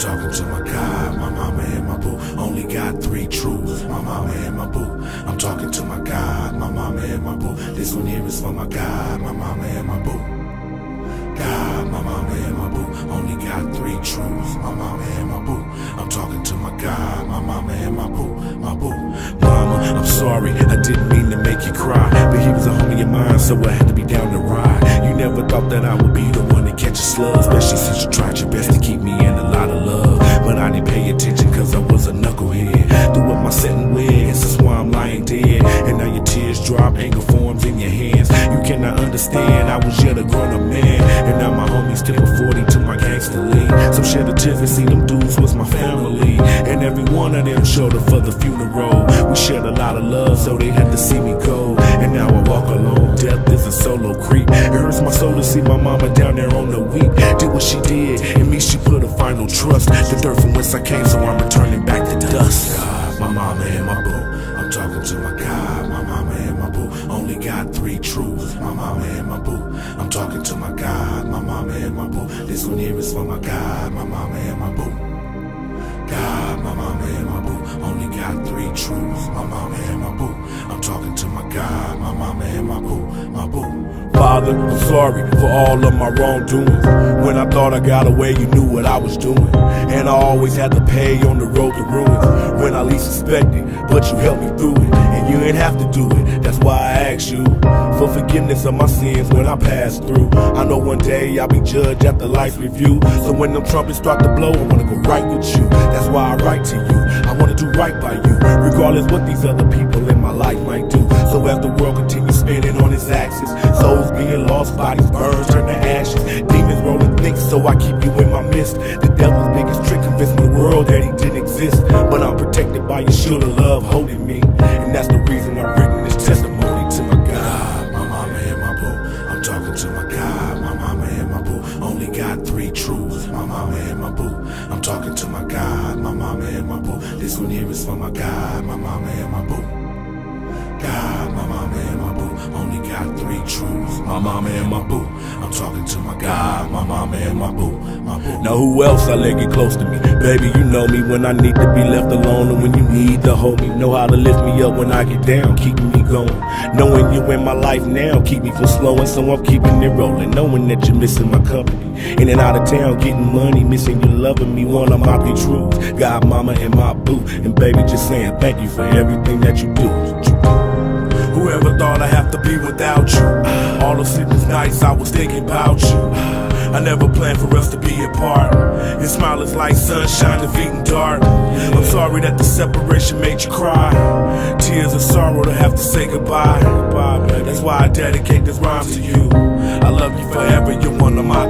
Talking to my God, my mama and my boo. Only got three truths, my mama and my boo. I'm talking to my God, my mama and my boo. This one here is for my God, my mama and my boo. God, my mama and my boo. Only got three truths, my mama and my boo. I'm talking to my God, my mama and my boo, my boo. Mama, I'm sorry, I didn't mean to make you cry. But he was a homie of mine, so I had to be down to ride. You never thought that I would be the one to catch a slug, especially since you drop, anger forms in your hands. You cannot understand, I was yet a grown up man. And now my homies tip a 40 to my gangster league. Some shed a tears and see them dudes was my family. And every one of them showed up for the funeral. We shared a lot of love, so they had to see me go. And now I walk alone, death is a solo creep. It hurts my soul to see my mama down there on the weep. Did what she did, and me she put a final trust. The dirt from whence I came, so I'm returning back to dust. God, my mama and my boo. I'm talking to my God, my mama. Only got three truths, my mama and my boo. I'm talking to my God, my mama and my boo. This one here is for my God, my mama and my boo. God, my mama and my boo. Only got three truths, my mama and my boo. Father, I'm sorry for all of my wrongdoings. When I thought I got away, you knew what I was doing. And I always had to pay on the road to ruins when I least suspected, but you helped me through it. And you ain't have to do it, that's why I asked you for forgiveness of my sins when I pass through. I know one day I'll be judged after life's review. So when them trumpets start to blow, I wanna go right with you. That's why I write to you. I wanna do right by you, regardless what these other people in my life might do. So as the world continues spinning on its axis, souls being lost, bodies burned, turn to ashes. Demons rolling thick, so I keep you in my midst. The devil's biggest trick convinced the world that he didn't exist. But I'm protected by your shield of love holding me. And that's the reason I've written this testimony to my God, my mama and my boo. I'm talking to my God, my mama and my boo. Only got three truths, my mama and my boo. I'm talking to my God, my mama and my boo. This one here is for my God, my mama and my boo. Got three truths, my mama and my boo. I'm talking to my God, my mama and my boo, my boo. Now who else I let get close to me? Baby, you know me when I need to be left alone and when you need to hold me. Know how to lift me up when I get down, keeping me going. Knowing you in my life now, keep me from slowing, so I'm keeping it rolling. Knowing that you're missing my company. In and out of town, getting money, missing you loving me. One of my three truths, God, mama, and my boo. And baby, just saying thank you for everything that you do. Whoever thought I'd have to be without you? All those sleepless nights I was thinking about you. I never planned for us to be apart. Your smile is like sunshine defeating dark. I'm sorry that the separation made you cry. Tears of sorrow to have to say goodbye. That's why I dedicate this rhyme to you. I love you forever, you're one of my.